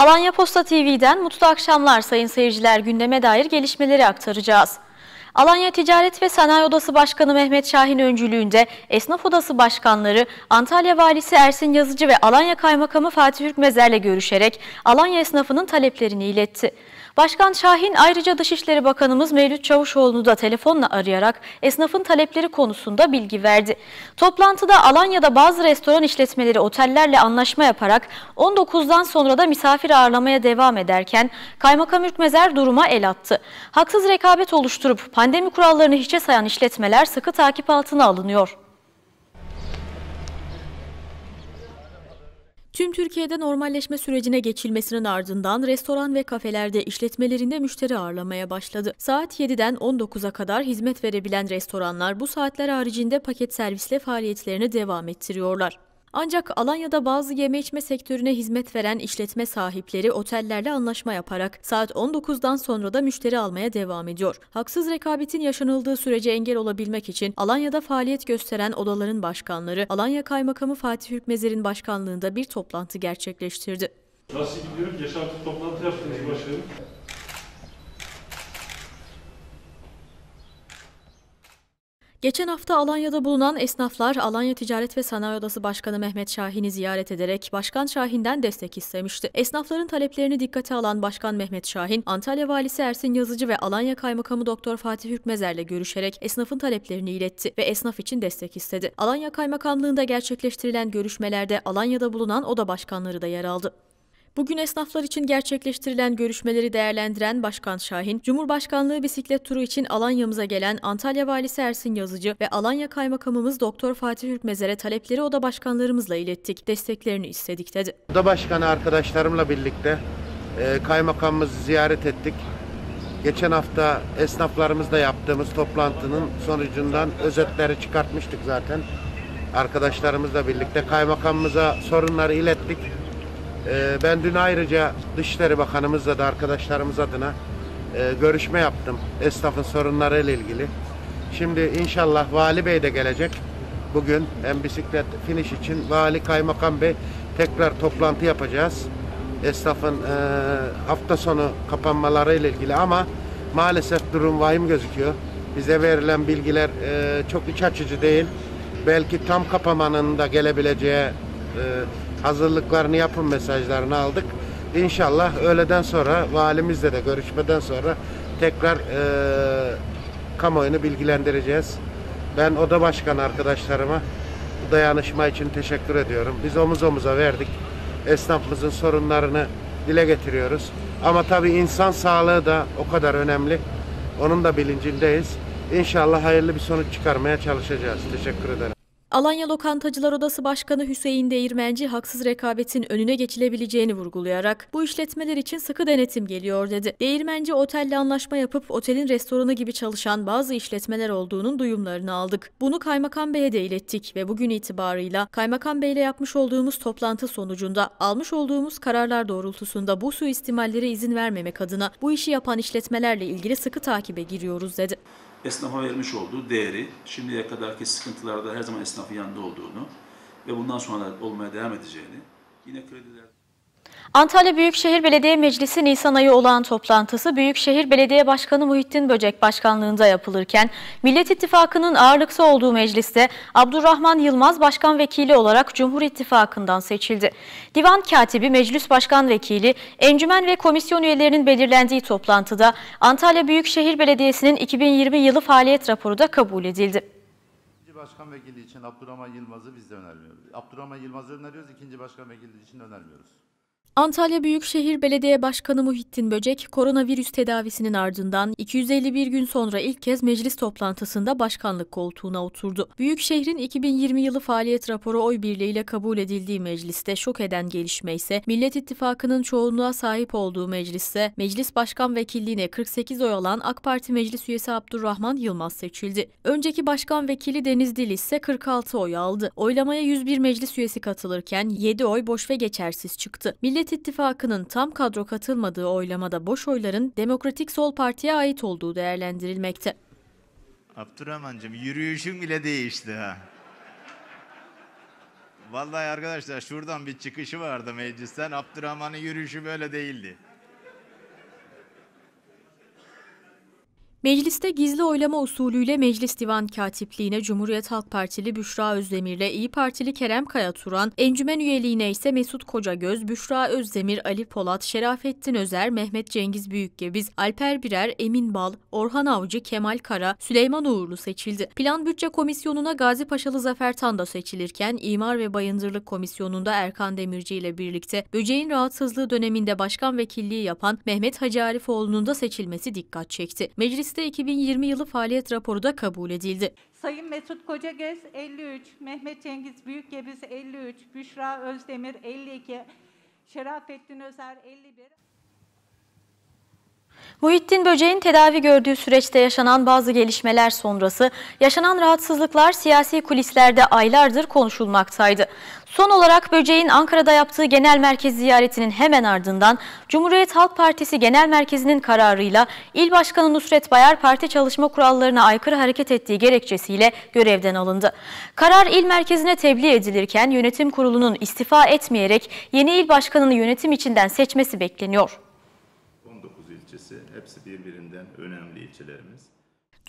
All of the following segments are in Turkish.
Alanya Posta TV'den mutlu akşamlar sayın seyirciler gündeme dair gelişmeleri aktaracağız. Alanya Ticaret ve Sanayi Odası Başkanı Mehmet Şahin öncülüğünde Esnaf Odası Başkanları Antalya Valisi Ersin Yazıcı ve Alanya Kaymakamı Fatih Hürkmezer'le görüşerek Alanya esnafının taleplerini iletti. Başkan Şahin ayrıca Dışişleri Bakanımız Mevlüt Çavuşoğlu'nu da telefonla arayarak esnafın talepleri konusunda bilgi verdi. Toplantıda Alanya'da bazı restoran işletmeleri otellerle anlaşma yaparak 19'dan sonra da misafir ağırlamaya devam ederken Kaymakam Ürkmezer duruma el attı. Haksız rekabet oluşturup pandemi kurallarını hiçe sayan işletmeler sıkı takip altına alınıyor. Tüm Türkiye'de normalleşme sürecine geçilmesinin ardından restoran ve kafelerde işletmelerinde müşteri ağırlamaya başladı. Saat 7'den 19'a kadar hizmet verebilen restoranlar bu saatler haricinde paket servisle faaliyetlerine devam ettiriyorlar. Ancak Alanya'da bazı yeme içme sektörüne hizmet veren işletme sahipleri otellerle anlaşma yaparak saat 19'dan sonra da müşteri almaya devam ediyor. Haksız rekabetin yaşanıldığı sürece engel olabilmek için Alanya'da faaliyet gösteren odaların başkanları Alanya Kaymakamı Fatih Hükmezer'in başkanlığında bir toplantı gerçekleştirdi. Nasıl gidiyor? Geçen hafta toplantı yaptınız başkanım. Geçen hafta Alanya'da bulunan esnaflar Alanya Ticaret ve Sanayi Odası Başkanı Mehmet Şahin'i ziyaret ederek Başkan Şahin'den destek istemişti. Esnafların taleplerini dikkate alan Başkan Mehmet Şahin, Antalya Valisi Ersin Yazıcı ve Alanya Kaymakamı Doktor Fatih Hükmezer'le görüşerek esnafın taleplerini iletti ve esnaf için destek istedi. Alanya Kaymakamlığında gerçekleştirilen görüşmelerde Alanya'da bulunan oda başkanları da yer aldı. Bugün esnaflar için gerçekleştirilen görüşmeleri değerlendiren Başkan Şahin, Cumhurbaşkanlığı bisiklet turu için Alanya'mıza gelen Antalya Valisi Ersin Yazıcı ve Alanya Kaymakamımız Doktor Fatih Hürkmezer'e talepleri oda başkanlarımızla ilettik, desteklerini istedik dedi. Oda başkanı arkadaşlarımla birlikte e, kaymakamımızı ziyaret ettik. Geçen hafta esnaflarımızla yaptığımız toplantının sonucundan özetleri çıkartmıştık zaten. Arkadaşlarımızla birlikte kaymakamımıza sorunları ilettik. Ee, ben dün ayrıca Dışişleri Bakanımızla da arkadaşlarımız adına e, görüşme yaptım esnafın sorunları ile ilgili. Şimdi inşallah Vali Bey de gelecek. Bugün hem bisiklet finish için Vali Kaymakam Bey tekrar toplantı yapacağız. Esnafın e, hafta sonu kapanmaları ile ilgili ama maalesef durum vahim gözüküyor. Bize verilen bilgiler e, çok iç açıcı değil. Belki tam kapamanın da gelebileceği hazırlıklarını yapın mesajlarını aldık. İnşallah öğleden sonra valimizle de görüşmeden sonra tekrar e, kamuoyunu bilgilendireceğiz. Ben oda başkanı arkadaşlarıma dayanışma için teşekkür ediyorum. Biz omuz omuza verdik. Esnafımızın sorunlarını dile getiriyoruz. Ama tabii insan sağlığı da o kadar önemli. Onun da bilincindeyiz. İnşallah hayırlı bir sonuç çıkarmaya çalışacağız. Teşekkür ederim. Alanya Lokantacılar Odası Başkanı Hüseyin Değirmenci haksız rekabetin önüne geçilebileceğini vurgulayarak bu işletmeler için sıkı denetim geliyor dedi. Değirmenci otelle anlaşma yapıp otelin restoranı gibi çalışan bazı işletmeler olduğunun duyumlarını aldık. Bunu Kaymakam Bey'e de ilettik ve bugün itibarıyla Kaymakam Bey'le yapmış olduğumuz toplantı sonucunda almış olduğumuz kararlar doğrultusunda bu suistimallere izin vermemek adına bu işi yapan işletmelerle ilgili sıkı takibe giriyoruz dedi esnafa vermiş olduğu değeri, şimdiye kadarki sıkıntılarda her zaman esnafın yanında olduğunu ve bundan sonra olmaya devam edeceğini, yine krediler Antalya Büyükşehir Belediye Meclisi Nisan ayı olan toplantısı Büyükşehir Belediye Başkanı Muhittin Böcek başkanlığında yapılırken Millet İttifakı'nın ağırlıkta olduğu mecliste Abdurrahman Yılmaz başkan vekili olarak Cumhur İttifakı'ndan seçildi. Divan Katibi Meclis Başkan Vekili, encümen ve komisyon üyelerinin belirlendiği toplantıda Antalya Büyükşehir Belediyesi'nin 2020 yılı faaliyet raporu da kabul edildi. Başkan Vekili için Abdurrahman Yılmaz'ı biz de önermiyoruz. Abdurrahman Yılmaz'ı öneriyoruz, ikinci Başkan Vekili için önermiyoruz. Antalya Büyükşehir Belediye Başkanı Muhittin Böcek, koronavirüs tedavisinin ardından 251 gün sonra ilk kez meclis toplantısında başkanlık koltuğuna oturdu. Büyükşehir'in 2020 yılı faaliyet raporu oy birliğiyle kabul edildiği mecliste şok eden gelişme ise Millet İttifakı'nın çoğunluğa sahip olduğu mecliste Meclis Başkan Vekilliğine 48 oy alan AK Parti Meclis Üyesi Abdurrahman Yılmaz seçildi. Önceki Başkan Vekili Deniz Dil ise 46 oy aldı. Oylamaya 101 meclis üyesi katılırken 7 oy boş ve geçersiz çıktı. Millet Millet İttifakı'nın tam kadro katılmadığı oylamada boş oyların Demokratik Sol Parti'ye ait olduğu değerlendirilmekte. Abdurrahman'cığım yürüyüşün bile değişti ha. Vallahi arkadaşlar şuradan bir çıkışı vardı meclisten. Abdurrahman'ın yürüyüşü böyle değildi. Mecliste gizli oylama usulüyle Meclis Divan Katipliğine Cumhuriyet Halk Partili Büşra Özdemir'le İyi Partili Kerem Kaya Turan, encümen üyeliğine ise Mesut Kocagöz, Büşra Özdemir, Ali Polat, Şerafettin Özer, Mehmet Cengiz Büyükgebiz, Alper Birer, Emin Bal, Orhan Avcı, Kemal Kara, Süleyman Uğurlu seçildi. Plan Bütçe Komisyonu'na Gazi Paşalı Zafer Tanda seçilirken İmar ve Bayındırlık Komisyonu'nda Erkan Demirci ile birlikte böceğin rahatsızlığı döneminde başkan vekilliği yapan Mehmet Hacı Arifoğlu'nun da seçilmesi dikkat çekti. Mecliste 2020 yılı faaliyet raporu da kabul edildi. Sayın Mesut Kocagöz 53, Mehmet Cengiz Büyükgebiz 53, Büşra Özdemir 52, Şerafettin Özer 51. Muhittin Böceğin tedavi gördüğü süreçte yaşanan bazı gelişmeler sonrası yaşanan rahatsızlıklar siyasi kulislerde aylardır konuşulmaktaydı. Son olarak Böceğin Ankara'da yaptığı genel merkez ziyaretinin hemen ardından Cumhuriyet Halk Partisi Genel Merkezi'nin kararıyla İl Başkanı Nusret Bayar parti çalışma kurallarına aykırı hareket ettiği gerekçesiyle görevden alındı. Karar il merkezine tebliğ edilirken yönetim kurulunun istifa etmeyerek yeni il başkanını yönetim içinden seçmesi bekleniyor. 19 ilçesi hepsi birbirinden önemli ilçelerimiz.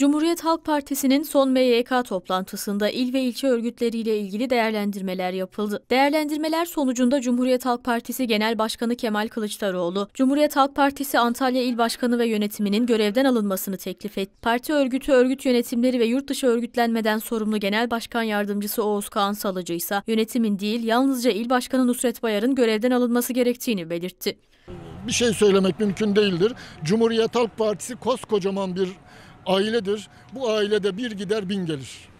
Cumhuriyet Halk Partisi'nin son MYK toplantısında il ve ilçe örgütleriyle ilgili değerlendirmeler yapıldı. Değerlendirmeler sonucunda Cumhuriyet Halk Partisi Genel Başkanı Kemal Kılıçdaroğlu, Cumhuriyet Halk Partisi Antalya İl Başkanı ve yönetiminin görevden alınmasını teklif etti. Parti örgütü, örgüt yönetimleri ve yurt dışı örgütlenmeden sorumlu Genel Başkan Yardımcısı Oğuz Kağan Salıcı ise yönetimin değil yalnızca İl Başkanı Nusret Bayar'ın görevden alınması gerektiğini belirtti. bir şey söylemek mümkün değildir. Cumhuriyet Halk Partisi koskocaman bir ailedir. Bu ailede bir gider bin gelir.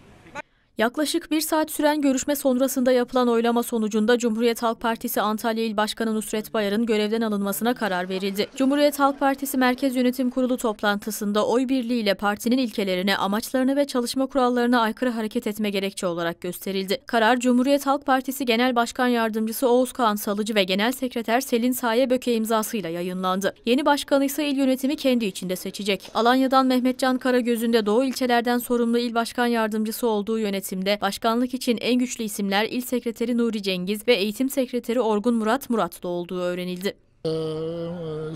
Yaklaşık bir saat süren görüşme sonrasında yapılan oylama sonucunda Cumhuriyet Halk Partisi Antalya İl Başkanı Nusret Bayar'ın görevden alınmasına karar verildi. Cumhuriyet Halk Partisi Merkez Yönetim Kurulu toplantısında oy birliğiyle partinin ilkelerine, amaçlarına ve çalışma kurallarına aykırı hareket etme gerekçe olarak gösterildi. Karar Cumhuriyet Halk Partisi Genel Başkan Yardımcısı Oğuz Kağan Salıcı ve Genel Sekreter Selin Sayeböke imzasıyla yayınlandı. Yeni başkanı ise il yönetimi kendi içinde seçecek. Alanya'dan Mehmetcan Karagöz'ün de Doğu ilçelerden sorumlu il başkan yardımcısı olduğu yönetimde başkanlık için en güçlü isimler İl Sekreteri Nuri Cengiz ve Eğitim Sekreteri Orgun Murat Muratlı olduğu öğrenildi. Ee,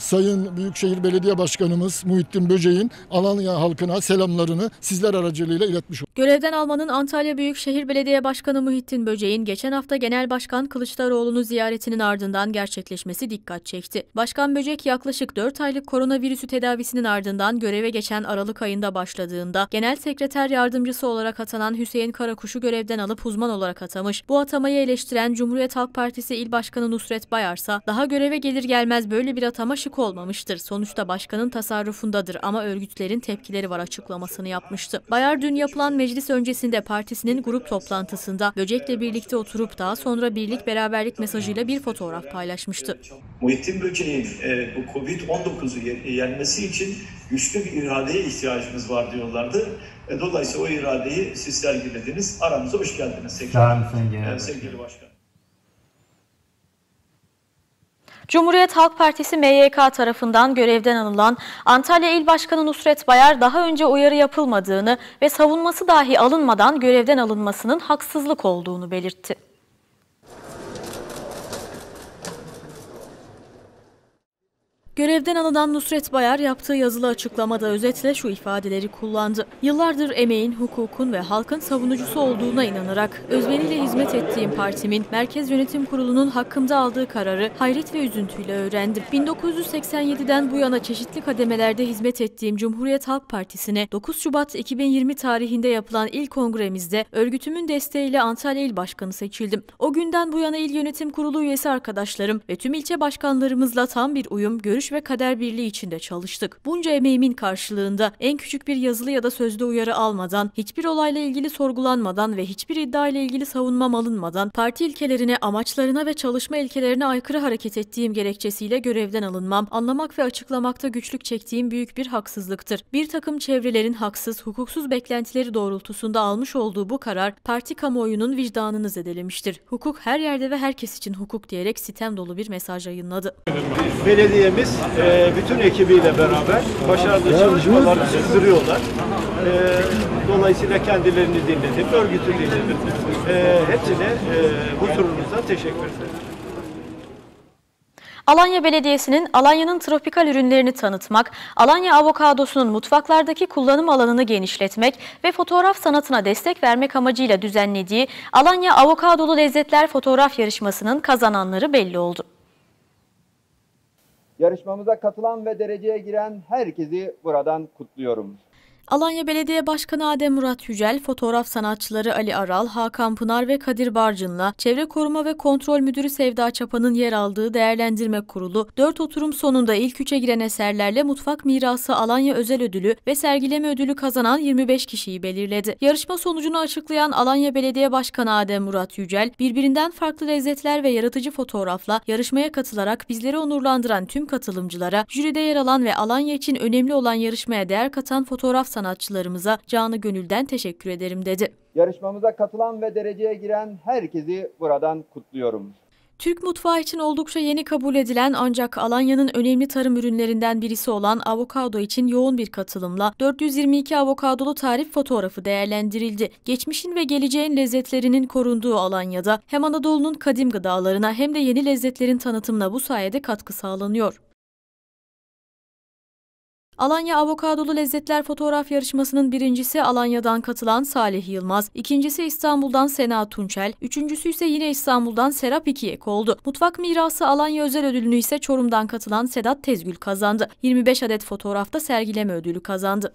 Sayın Büyükşehir Belediye Başkanımız Muhittin Böceğin Alanya halkına selamlarını sizler aracılığıyla iletmiş olduk. Görevden almanın Antalya Büyükşehir Belediye Başkanı Muhittin Böceğin geçen hafta Genel Başkan Kılıçdaroğlu'nu ziyaretinin ardından gerçekleşmesi dikkat çekti. Başkan Böcek yaklaşık 4 aylık koronavirüsü tedavisinin ardından göreve geçen Aralık ayında başladığında Genel Sekreter Yardımcısı olarak atanan Hüseyin Karakuş'u görevden alıp uzman olarak atamış. Bu atamayı eleştiren Cumhuriyet Halk Partisi İl Başkanı Nusret Bayarsa daha göreve gelir gelmez böyle bir atama şık olmamıştır. Sonuçta başkanın tasarrufundadır ama örgütlerin tepkileri var açıklamasını yapmıştı. Bayar dün yapılan meclis öncesinde partisinin grup toplantısında Böcek'le birlikte oturup daha sonra birlik beraberlik mesajıyla bir fotoğraf paylaşmıştı. Muhittin Böceğin e, bu Covid-19'u ye- yenmesi için güçlü bir iradeye ihtiyacımız var diyorlardı. E, dolayısıyla o iradeyi siz sergilediniz. Aramıza hoş geldiniz tekrar. E, sevgili Başkan. Cumhuriyet Halk Partisi MYK tarafından görevden alınan Antalya İl Başkanı Nusret Bayar daha önce uyarı yapılmadığını ve savunması dahi alınmadan görevden alınmasının haksızlık olduğunu belirtti. Görevden alınan Nusret Bayar yaptığı yazılı açıklamada özetle şu ifadeleri kullandı. Yıllardır emeğin, hukukun ve halkın savunucusu olduğuna inanarak özveriyle hizmet ettiğim partimin Merkez Yönetim Kurulu'nun hakkımda aldığı kararı hayret ve üzüntüyle öğrendim. 1987'den bu yana çeşitli kademelerde hizmet ettiğim Cumhuriyet Halk Partisi'ne 9 Şubat 2020 tarihinde yapılan il kongremizde örgütümün desteğiyle Antalya İl Başkanı seçildim. O günden bu yana il yönetim kurulu üyesi arkadaşlarım ve tüm ilçe başkanlarımızla tam bir uyum, görüş ve kader birliği içinde çalıştık. Bunca emeğimin karşılığında en küçük bir yazılı ya da sözlü uyarı almadan, hiçbir olayla ilgili sorgulanmadan ve hiçbir iddia ile ilgili savunmam alınmadan parti ilkelerine, amaçlarına ve çalışma ilkelerine aykırı hareket ettiğim gerekçesiyle görevden alınmam, anlamak ve açıklamakta güçlük çektiğim büyük bir haksızlıktır. Bir takım çevrelerin haksız, hukuksuz beklentileri doğrultusunda almış olduğu bu karar parti kamuoyunun vicdanını zedelemiştir. Hukuk her yerde ve herkes için hukuk diyerek sitem dolu bir mesaj yayınladı. Belediyemiz e, bütün ekibiyle beraber başarılı çalışmalarını sürdürüyorlar. E, dolayısıyla kendilerini dinledim, örgütü dinledim. E, hepsine e, bu turunuzda teşekkür ederim. Alanya Belediyesi'nin Alanya'nın tropikal ürünlerini tanıtmak, Alanya avokadosunun mutfaklardaki kullanım alanını genişletmek ve fotoğraf sanatına destek vermek amacıyla düzenlediği Alanya Avokadolu Lezzetler Fotoğraf Yarışması'nın kazananları belli oldu. Yarışmamıza katılan ve dereceye giren herkesi buradan kutluyorum. Alanya Belediye Başkanı Adem Murat Yücel, fotoğraf sanatçıları Ali Aral, Hakan Pınar ve Kadir Barcın'la Çevre Koruma ve Kontrol Müdürü Sevda Çapa'nın yer aldığı değerlendirme kurulu, 4 oturum sonunda ilk üçe giren eserlerle Mutfak Mirası Alanya Özel Ödülü ve Sergileme Ödülü kazanan 25 kişiyi belirledi. Yarışma sonucunu açıklayan Alanya Belediye Başkanı Adem Murat Yücel, birbirinden farklı lezzetler ve yaratıcı fotoğrafla yarışmaya katılarak bizleri onurlandıran tüm katılımcılara, jüride yer alan ve Alanya için önemli olan yarışmaya değer katan fotoğraf sanatçılarımıza canı gönülden teşekkür ederim dedi. Yarışmamıza katılan ve dereceye giren herkesi buradan kutluyorum. Türk mutfağı için oldukça yeni kabul edilen ancak Alanya'nın önemli tarım ürünlerinden birisi olan avokado için yoğun bir katılımla 422 avokadolu tarif fotoğrafı değerlendirildi. Geçmişin ve geleceğin lezzetlerinin korunduğu Alanya'da hem Anadolu'nun kadim gıdalarına hem de yeni lezzetlerin tanıtımına bu sayede katkı sağlanıyor. Alanya Avokadolu Lezzetler Fotoğraf Yarışması'nın birincisi Alanya'dan katılan Salih Yılmaz, ikincisi İstanbul'dan Sena Tunçel, üçüncüsü ise yine İstanbul'dan Serap İkiyek oldu. Mutfak Mirası Alanya Özel Ödülünü ise Çorum'dan katılan Sedat Tezgül kazandı. 25 adet fotoğrafta sergileme ödülü kazandı.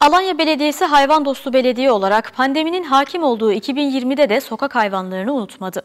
Alanya Belediyesi hayvan dostu belediye olarak pandeminin hakim olduğu 2020'de de sokak hayvanlarını unutmadı.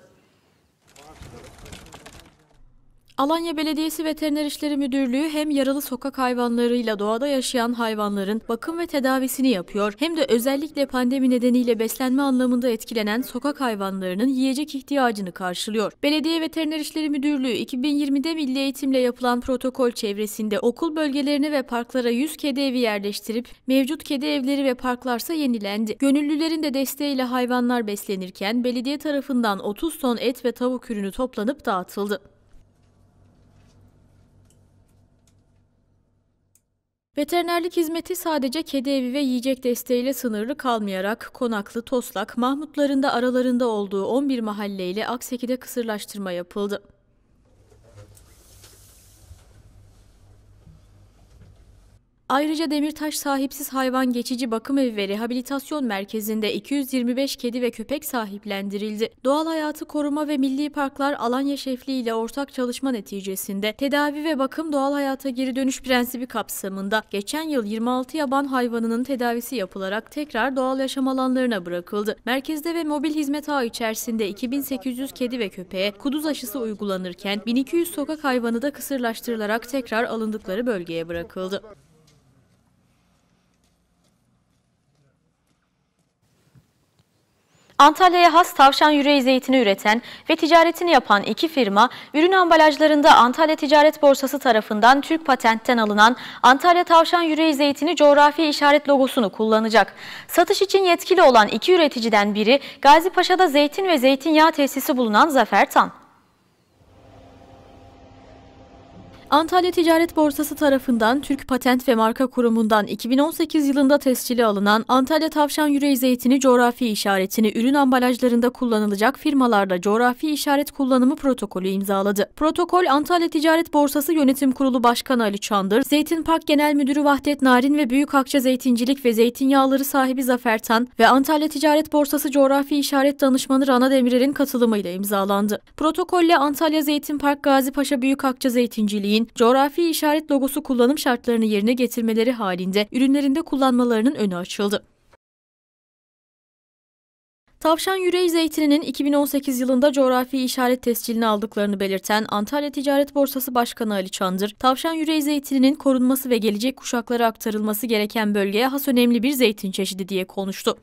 Alanya Belediyesi Veteriner İşleri Müdürlüğü hem yaralı sokak hayvanlarıyla doğada yaşayan hayvanların bakım ve tedavisini yapıyor hem de özellikle pandemi nedeniyle beslenme anlamında etkilenen sokak hayvanlarının yiyecek ihtiyacını karşılıyor. Belediye Veteriner İşleri Müdürlüğü 2020'de Milli Eğitimle yapılan protokol çevresinde okul bölgelerine ve parklara 100 kedi evi yerleştirip mevcut kedi evleri ve parklarsa yenilendi. Gönüllülerin de desteğiyle hayvanlar beslenirken belediye tarafından 30 ton et ve tavuk ürünü toplanıp dağıtıldı. Veterinerlik hizmeti sadece kedi evi ve yiyecek desteğiyle sınırlı kalmayarak Konaklı, Toslak, Mahmutların da aralarında olduğu 11 mahalleyle Akseki'de kısırlaştırma yapıldı. Ayrıca Demirtaş Sahipsiz Hayvan Geçici Bakım Evi ve Rehabilitasyon Merkezi'nde 225 kedi ve köpek sahiplendirildi. Doğal Hayatı Koruma ve Milli Parklar Alanya Şefliği ile ortak çalışma neticesinde tedavi ve bakım doğal hayata geri dönüş prensibi kapsamında geçen yıl 26 yaban hayvanının tedavisi yapılarak tekrar doğal yaşam alanlarına bırakıldı. Merkezde ve mobil hizmet ağı içerisinde 2800 kedi ve köpeğe kuduz aşısı uygulanırken 1200 sokak hayvanı da kısırlaştırılarak tekrar alındıkları bölgeye bırakıldı. Antalya'ya has tavşan yüreği zeytini üreten ve ticaretini yapan iki firma, ürün ambalajlarında Antalya Ticaret Borsası tarafından Türk patentten alınan Antalya tavşan yüreği zeytini coğrafi işaret logosunu kullanacak. Satış için yetkili olan iki üreticiden biri Gazi Paşa'da zeytin ve zeytinyağı tesisi bulunan Zafer Tan. Antalya Ticaret Borsası tarafından Türk Patent ve Marka Kurumu'ndan 2018 yılında tescili alınan Antalya Tavşan Yüreği Zeytini coğrafi işaretini ürün ambalajlarında kullanılacak firmalarda coğrafi işaret kullanımı protokolü imzaladı. Protokol Antalya Ticaret Borsası Yönetim Kurulu Başkanı Ali Çandır, Zeytin Park Genel Müdürü Vahdet Narin ve Büyük Akça Zeytincilik ve Zeytinyağları sahibi Zafer Tan ve Antalya Ticaret Borsası Coğrafi İşaret Danışmanı Rana Demirer'in katılımıyla imzalandı. Protokolle Antalya Zeytin Park Gazi Paşa Büyük Akça Zeytinciliğin Bey'in coğrafi işaret logosu kullanım şartlarını yerine getirmeleri halinde ürünlerinde kullanmalarının önü açıldı. Tavşan yüreği zeytininin 2018 yılında coğrafi işaret tescilini aldıklarını belirten Antalya Ticaret Borsası Başkanı Ali Çandır, tavşan yüreği zeytininin korunması ve gelecek kuşaklara aktarılması gereken bölgeye has önemli bir zeytin çeşidi diye konuştu.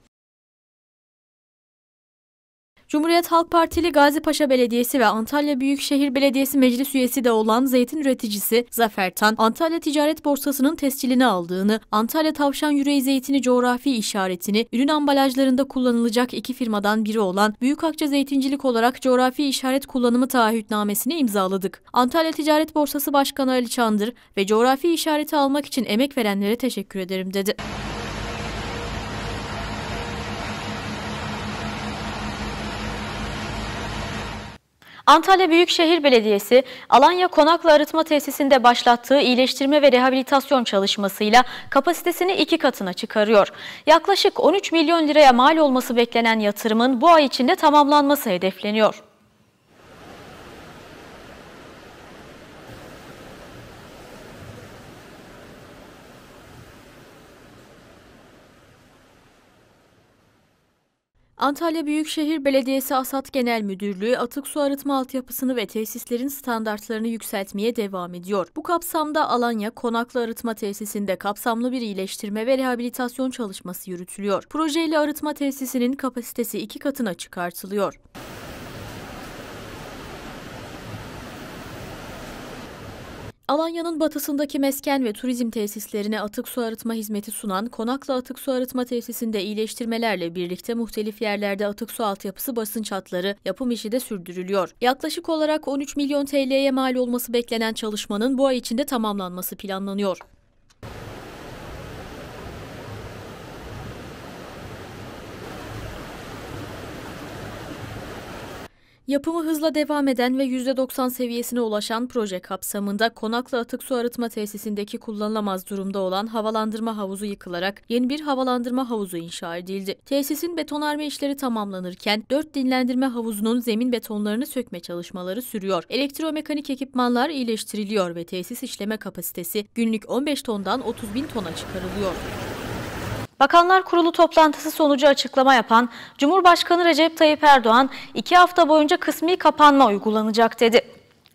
Cumhuriyet Halk Partili Gazipaşa Belediyesi ve Antalya Büyükşehir Belediyesi meclis üyesi de olan zeytin üreticisi Zafer Tan, Antalya Ticaret Borsası'nın tescilini aldığını, Antalya Tavşan Yüreği Zeytini coğrafi işaretini ürün ambalajlarında kullanılacak iki firmadan biri olan Büyükakça Zeytincilik olarak coğrafi işaret kullanımı taahhütnamesini imzaladık. Antalya Ticaret Borsası Başkanı Ali Çandır ve coğrafi işareti almak için emek verenlere teşekkür ederim dedi. Antalya Büyükşehir Belediyesi, Alanya Konaklı Arıtma Tesisinde başlattığı iyileştirme ve rehabilitasyon çalışmasıyla kapasitesini iki katına çıkarıyor. Yaklaşık 13 milyon liraya mal olması beklenen yatırımın bu ay içinde tamamlanması hedefleniyor. Antalya Büyükşehir Belediyesi Asat Genel Müdürlüğü atık su arıtma altyapısını ve tesislerin standartlarını yükseltmeye devam ediyor. Bu kapsamda Alanya Konaklı Arıtma Tesisinde kapsamlı bir iyileştirme ve rehabilitasyon çalışması yürütülüyor. Projeyle arıtma tesisinin kapasitesi iki katına çıkartılıyor. Alanya'nın batısındaki mesken ve turizm tesislerine atık su arıtma hizmeti sunan Konaklı Atık Su Arıtma Tesisinde iyileştirmelerle birlikte muhtelif yerlerde atık su altyapısı basınç hatları yapım işi de sürdürülüyor. Yaklaşık olarak 13 milyon TL'ye mal olması beklenen çalışmanın bu ay içinde tamamlanması planlanıyor. Yapımı hızla devam eden ve %90 seviyesine ulaşan proje kapsamında Konaklı Atık Su Arıtma Tesisindeki kullanılamaz durumda olan havalandırma havuzu yıkılarak yeni bir havalandırma havuzu inşa edildi. Tesisin betonarme işleri tamamlanırken 4 dinlendirme havuzunun zemin betonlarını sökme çalışmaları sürüyor. Elektromekanik ekipmanlar iyileştiriliyor ve tesis işleme kapasitesi günlük 15 tondan 30 bin tona çıkarılıyor. Bakanlar Kurulu toplantısı sonucu açıklama yapan Cumhurbaşkanı Recep Tayyip Erdoğan iki hafta boyunca kısmi kapanma uygulanacak dedi.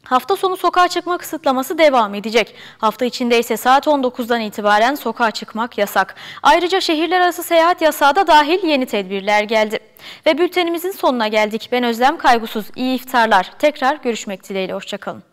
Hafta sonu sokağa çıkma kısıtlaması devam edecek. Hafta içinde ise saat 19'dan itibaren sokağa çıkmak yasak. Ayrıca şehirler arası seyahat yasağı da dahil yeni tedbirler geldi. Ve bültenimizin sonuna geldik. Ben Özlem Kaygusuz. İyi iftarlar. Tekrar görüşmek dileğiyle. Hoşçakalın.